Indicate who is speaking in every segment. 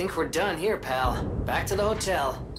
Speaker 1: think we're done here, pal. Back to the hotel.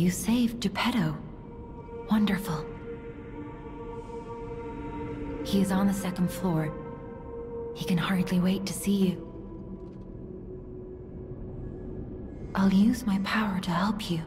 Speaker 2: You saved Geppetto. Wonderful. He is on the second floor. He can hardly wait to see you. I'll use my power to help you.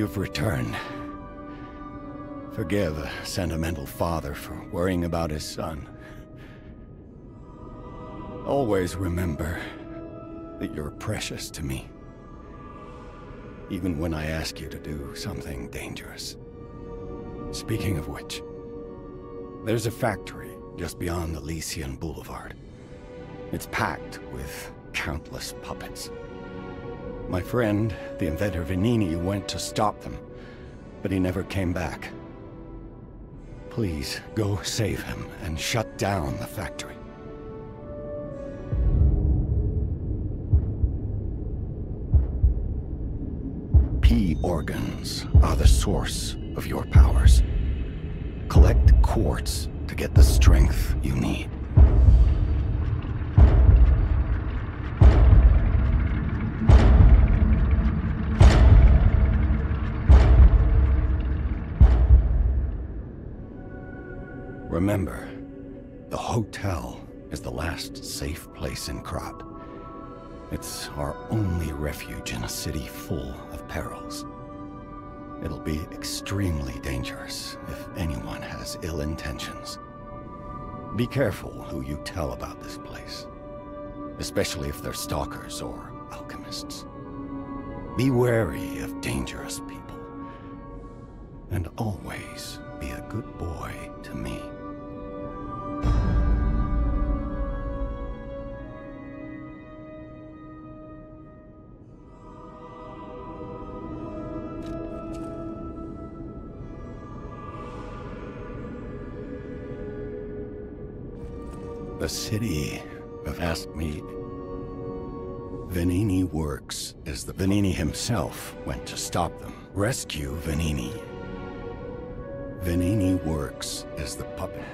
Speaker 3: You've returned. Forgive a sentimental father for worrying about his son. Always remember that you're precious to me. Even when I ask you to do something dangerous. Speaking of which, there's a factory just beyond Elysion Boulevard. It's packed with countless puppets. My friend, the inventor Venigni, went to stop them, but he never came back. Please, go save him and shut down the factory. P organs are the source of your powers. Collect quartz to get the strength you need. Remember, the hotel is the last safe place in Krat. It's our only refuge in a city full of perils. It'll be extremely dangerous if anyone has ill intentions. Be careful who you tell about this place, especially if they're stalkers or alchemists. Be wary of dangerous people, and always be a good boy to me. The city of me... Venigni works as the Venigni himself went to stop them. Rescue Venigni. Venigni works as the puppet.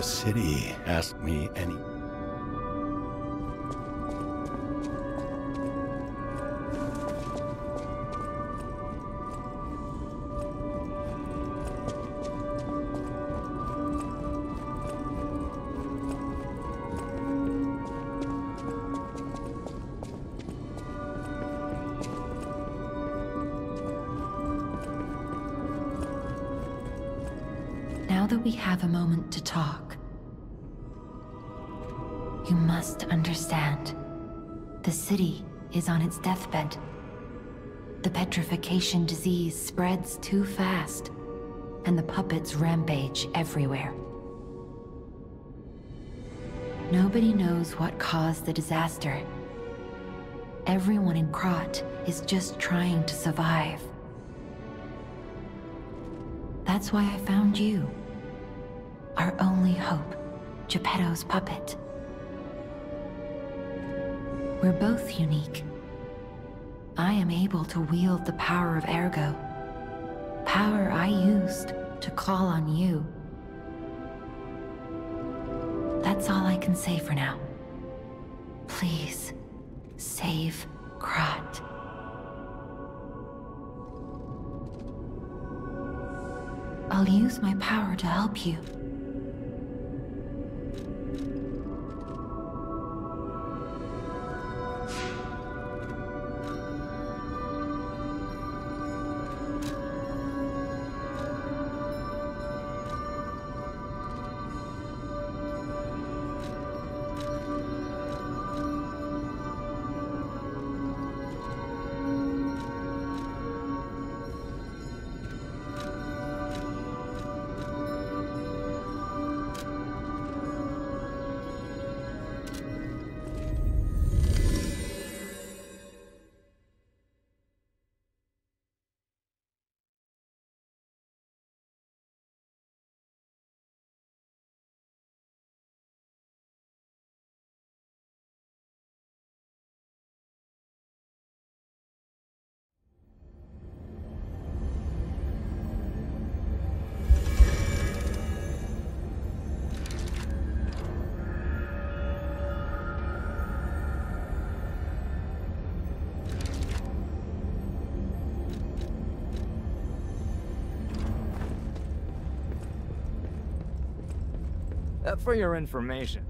Speaker 3: The city asked me any...
Speaker 2: Now that we have a moment to talk, understand. The city is on its deathbed. The petrification disease spreads too fast, and the puppets rampage everywhere. Nobody knows what caused the disaster. Everyone in Krat is just trying to survive. That's why I found you. Our only hope, Geppetto's puppet. We're both unique. I am able to wield the power of Ergo. Power I used to call on you. That's all I can say for now. Please, save Krat. I'll use my power to help you.
Speaker 4: For your information,